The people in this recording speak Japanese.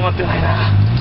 まってないな。